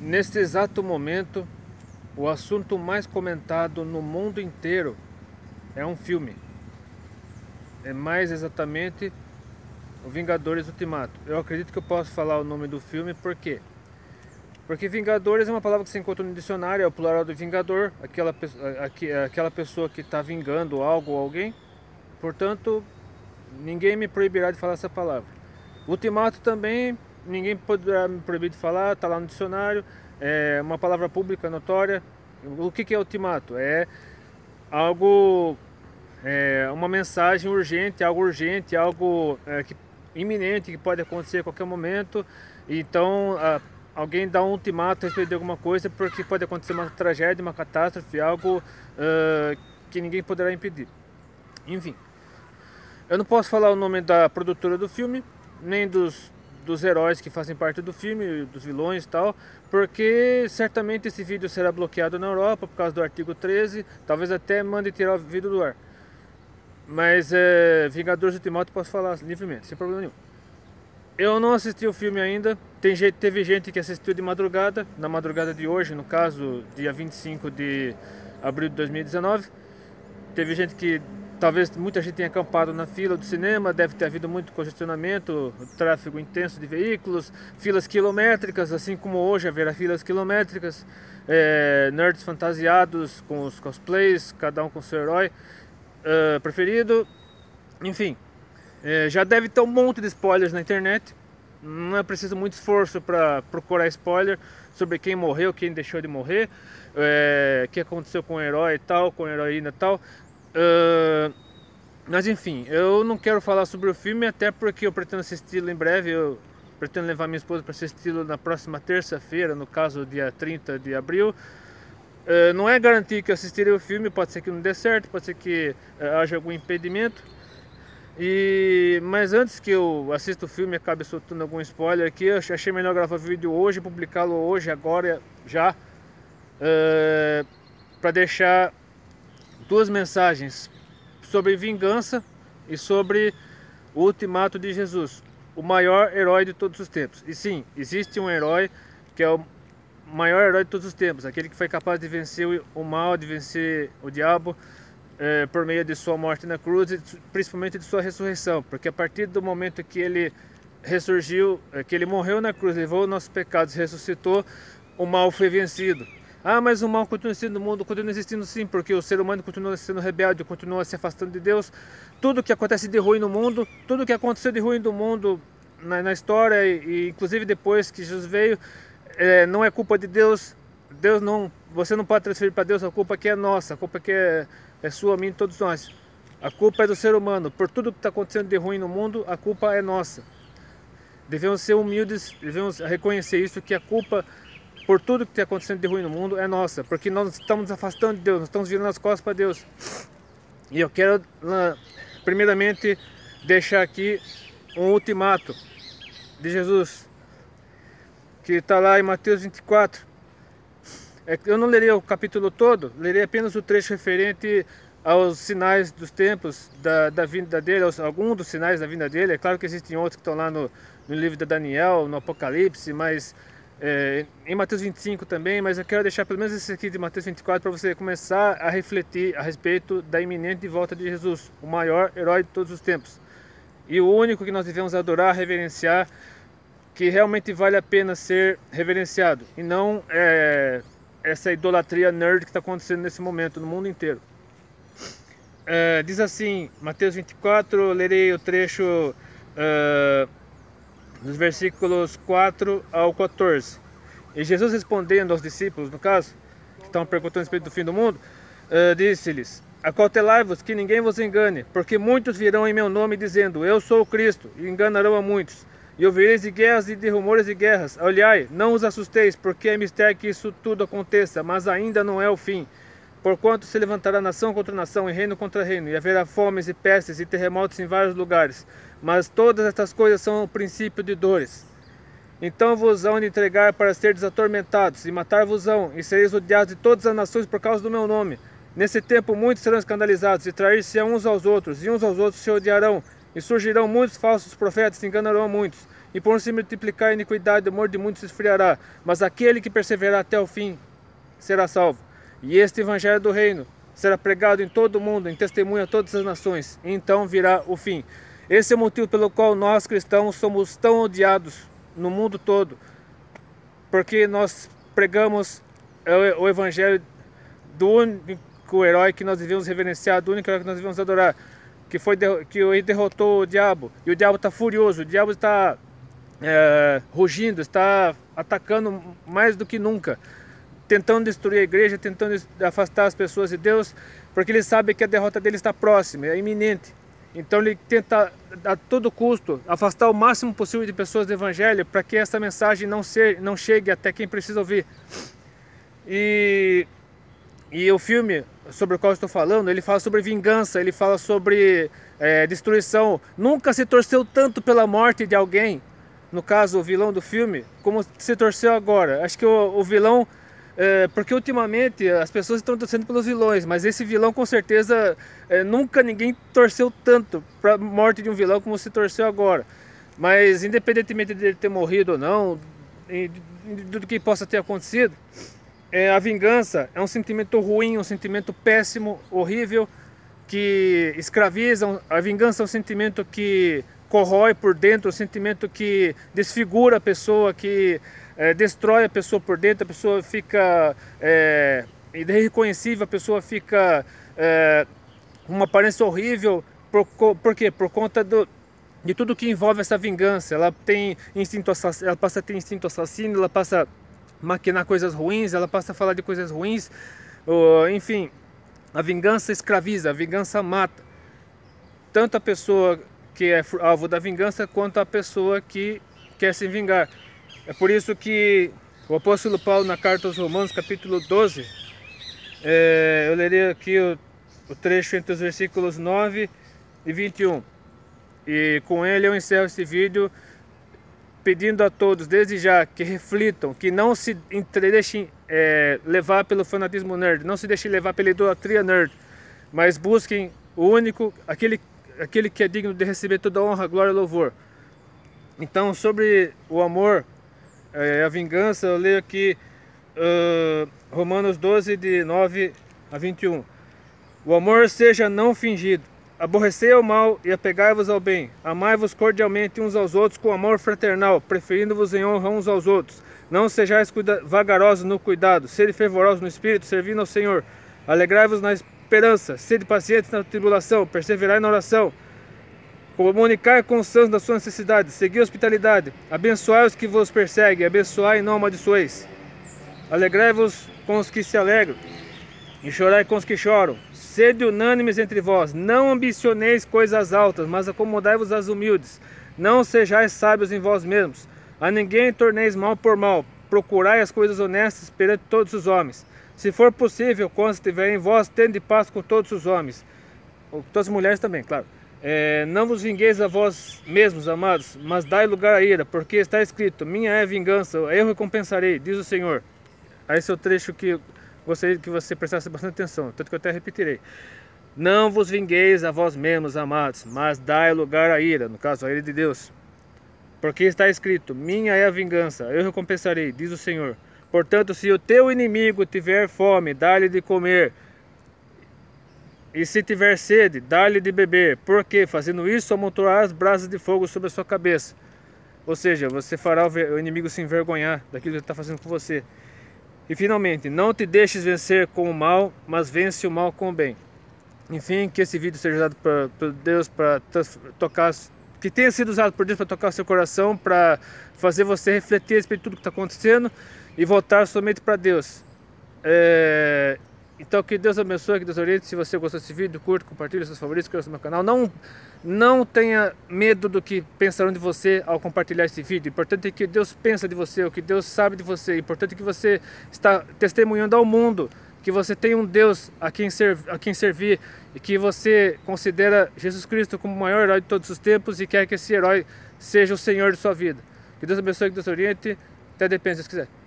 Neste exato momento, o assunto mais comentado no mundo inteiro é um filme. É mais exatamente o Vingadores Ultimato. Eu acredito que eu posso falar o nome do filme, por quê? Porque Vingadores é uma palavra que se encontra no dicionário, é o plural do Vingador, aquela, aquela pessoa que está vingando algo ou alguém. Portanto, ninguém me proibirá de falar essa palavra. Ultimato também ninguém poderá me proibir de falar, está lá no dicionário, é uma palavra pública notória. O que, que é ultimato? É algo, é uma mensagem urgente, algo urgente, algo é, que, iminente que pode acontecer a qualquer momento. Então, a, alguém dá um ultimato a respeito de alguma coisa porque pode acontecer uma tragédia, uma catástrofe, algo uh, que ninguém poderá impedir. Enfim, eu não posso falar o nome da produtora do filme, nem dos dos heróis que fazem parte do filme, dos vilões e tal, porque certamente esse vídeo será bloqueado na Europa por causa do artigo 13, talvez até mande tirar o vídeo do ar. Mas é, Vingadores Ultimato posso falar livremente, sem problema nenhum. Eu não assisti o filme ainda, Tem teve gente que assistiu de madrugada, na madrugada de hoje, no caso, dia 25 de abril de 2019. Teve gente que Talvez muita gente tenha acampado na fila do cinema, deve ter havido muito congestionamento, tráfego intenso de veículos, filas quilométricas, assim como hoje haverá filas quilométricas, é, nerds fantasiados com os cosplays, cada um com seu herói uh, preferido, enfim. É, já deve ter um monte de spoilers na internet, não é preciso muito esforço para procurar spoiler sobre quem morreu, quem deixou de morrer, é, o é, que aconteceu com o herói e tal, com a heroína e tal. Mas enfim, eu não quero falar sobre o filme, até porque eu pretendo assisti-lo em breve. Eu pretendo levar minha esposa para assisti-lo na próxima terça-feira, no caso, dia 30 de abril. Uh, não é garantir que eu assistirei o filme, pode ser que não dê certo, pode ser que uh, haja algum impedimento. E, mas antes que eu assista o filme e acabe soltando algum spoiler aqui, eu achei melhor gravar o vídeo hoje, publicá-lo hoje, agora, já, uh, para deixar duas mensagens sobre vingança e sobre o ultimato de Jesus, o maior herói de todos os tempos. E sim, existe um herói que é o maior herói de todos os tempos, aquele que foi capaz de vencer o mal, de vencer o diabo é, por meio de sua morte na cruz e principalmente de sua ressurreição, porque a partir do momento que ele ressurgiu, é, que ele morreu na cruz, levou nossos pecados, ressuscitou, o mal foi vencido. Ah, mas o mal continua existindo no mundo, continua existindo sim, porque o ser humano continua sendo rebelde, continua se afastando de Deus. Tudo que acontece de ruim no mundo, tudo que aconteceu de ruim no mundo na, na história e, e, inclusive depois que Jesus veio, é, não é culpa de Deus. Deus não, você não pode transferir para Deus a culpa que é nossa, a culpa que é, é sua, minha, todos nós. A culpa é do ser humano. Por tudo que está acontecendo de ruim no mundo, a culpa é nossa. Devemos ser humildes, devemos reconhecer isso que a culpa por tudo que está acontecendo de ruim no mundo é nossa, porque nós estamos nos afastando de Deus, nós estamos virando as costas para Deus. E eu quero, primeiramente, deixar aqui um ultimato de Jesus, que está lá em Mateus 24. É eu não lerei o capítulo todo, lerei apenas o trecho referente aos sinais dos tempos da, da vinda dele, alguns dos sinais da vinda dele. É claro que existem outros que estão lá no, no livro de Daniel, no Apocalipse, mas é, em Mateus 25 também, mas eu quero deixar pelo menos esse aqui de Mateus 24 para você começar a refletir a respeito da iminente volta de Jesus, o maior herói de todos os tempos. E o único que nós devemos adorar, reverenciar, que realmente vale a pena ser reverenciado, e não é, essa idolatria nerd que está acontecendo nesse momento no mundo inteiro. É, diz assim, Mateus 24, lerei o trecho. Uh, dos versículos 4 ao 14. E Jesus respondendo aos discípulos, no caso, que estavam perguntando a respeito do fim do mundo, uh, disse-lhes: Acautelai-vos que ninguém vos engane, porque muitos virão em meu nome dizendo: Eu sou o Cristo, e enganarão a muitos. E ouvireis de guerras e de rumores de guerras. Olhai, não os assusteis, porque é mistério que isso tudo aconteça, mas ainda não é o fim. Porquanto se levantará nação contra nação e reino contra reino, e haverá fomes e pestes e terremotos em vários lugares. Mas todas estas coisas são o princípio de dores. Então vos hão de entregar para seres atormentados, e matar-vos-ão, e sereis odiados de todas as nações por causa do meu nome. Nesse tempo muitos serão escandalizados, e trair-se uns aos outros, e uns aos outros se odiarão, e surgirão muitos falsos profetas, e enganarão a muitos. e por se multiplicar a iniquidade, o amor de muitos se esfriará. Mas aquele que perseverar até o fim será salvo. E este evangelho do reino será pregado em todo o mundo, em testemunho a todas as nações. E então virá o fim. Esse é o motivo pelo qual nós cristãos somos tão odiados no mundo todo, porque nós pregamos o evangelho do único herói que nós devemos reverenciar, do único herói que nós devemos adorar, que foi que derrotou o diabo. E o diabo está furioso, o diabo está é, rugindo, está atacando mais do que nunca, tentando destruir a igreja, tentando afastar as pessoas de Deus, porque ele sabe que a derrota dele está próxima, é iminente. Então ele tenta a todo custo afastar o máximo possível de pessoas do evangelho para que essa mensagem não, ser, não chegue até quem precisa ouvir. E, e o filme sobre o qual estou falando, ele fala sobre vingança, ele fala sobre é, destruição. Nunca se torceu tanto pela morte de alguém, no caso o vilão do filme, como se torceu agora. Acho que o, o vilão é, porque ultimamente as pessoas estão torcendo pelos vilões, mas esse vilão com certeza é, nunca ninguém torceu tanto para a morte de um vilão como se torceu agora. Mas independentemente de ele ter morrido ou não, do que possa ter acontecido, é, a vingança é um sentimento ruim, um sentimento péssimo, horrível, que escraviza. A vingança é um sentimento que corrói por dentro, um sentimento que desfigura a pessoa, que é, destrói a pessoa por dentro, a pessoa fica é, irreconhecível, a pessoa fica é, uma aparência horrível. Por, por quê? Por conta do, de tudo que envolve essa vingança. Ela tem instinto assassino, ela passa a ter instinto assassino, ela passa a maquinar coisas ruins, ela passa a falar de coisas ruins. enfim, a vingança escraviza, a vingança mata. Tanto a pessoa que é alvo da vingança quanto a pessoa que quer se vingar. É por isso que o apóstolo Paulo, na carta aos Romanos, capítulo 12, é, eu lerei aqui o, o trecho entre os versículos 9 e 21. E com ele eu encerro esse vídeo pedindo a todos, desde já, que reflitam, que não se deixem é, levar pelo fanatismo nerd, não se deixem levar pela idolatria nerd, mas busquem o único, aquele, aquele que é digno de receber toda honra, glória e louvor. Então, sobre o amor, é, a vingança, eu leio aqui uh, Romanos 12, de 9 a 21. O amor seja não fingido. Aborrecei o mal e apegai-vos ao bem. Amai-vos cordialmente uns aos outros com amor fraternal, preferindo-vos em honra uns aos outros. Não sejais vagarosos no cuidado, sede fervorosos no espírito, servindo ao Senhor. Alegrai-vos na esperança, sede pacientes na tribulação, perseverai na oração. Comunicar com os santos das suas necessidades, seguir a hospitalidade, abençoai os que vos perseguem, abençoai e não amaldiçoeis. Alegrai-vos com os que se alegram, e chorai com os que choram. Sede unânimes entre vós, não ambicioneis coisas altas, mas acomodai-vos às humildes. Não sejais sábios em vós mesmos. A ninguém torneis mal por mal. Procurai as coisas honestas perante todos os homens. Se for possível, quando estiver em vós, tende paz com todos os homens. Todas as mulheres também, claro. É, não vos vingueis a vós mesmos, amados, mas dai lugar à ira, porque está escrito: Minha é a vingança, eu recompensarei, diz o Senhor. Esse é o trecho que gostaria que você prestasse bastante atenção, tanto que eu até repetirei. Não vos vingueis a vós mesmos, amados, mas dai lugar à ira, no caso, a ira de Deus. Porque está escrito: Minha é a vingança, eu recompensarei, diz o Senhor. Portanto, se o teu inimigo tiver fome, dá-lhe de comer. E se tiver sede, dá-lhe de beber, porque fazendo isso amontoarás brasas de fogo sobre a sua cabeça. Ou seja, você fará o inimigo se envergonhar daquilo que ele está fazendo com você. E finalmente, não te deixes vencer com o mal, mas vence o mal com o bem. Enfim, que esse vídeo seja usado por Deus para tocar, que tenha sido usado por Deus para tocar o seu coração, para fazer você refletir a respeito de tudo que está acontecendo e voltar somente para Deus. É, então que Deus abençoe, que Deus oriente. Se você gostou desse vídeo, curta, compartilhe seus favoritos, inscreva-se no meu canal. Não, não tenha medo do que pensarão de você ao compartilhar esse vídeo. O importante é que Deus pensa de você, o que Deus sabe de você. O importante é que você está testemunhando ao mundo que você tem um Deus a quem, a quem servir e que você considera Jesus Cristo como o maior herói de todos os tempos e quer que esse herói seja o Senhor de sua vida. Que Deus abençoe, que Deus oriente. Até depende se quiser.